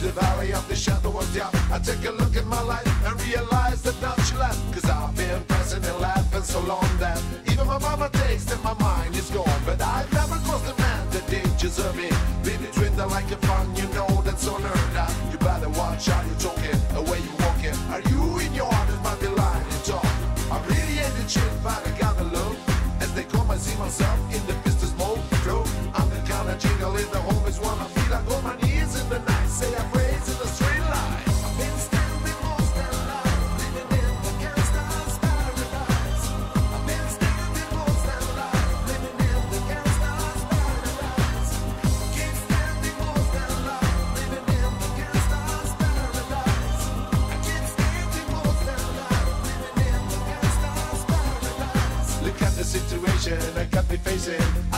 the valley of the shadow of death. I take a look at my life and realize that nonchalant. Cause I've been pressing and laughing so long that even my mama takes that my mind is gone. But I've never crossed the man the dangers of it. Baby, twinder like a fun, you know that's so nerd. Now, you better watch how you talking, the way you walking. Are you in your heart? It might be lying and talk. I really ain't the chick, but I gotta look. As they come, I see myself in the business mode. I'm the kind of jingle in the situation I got me facing.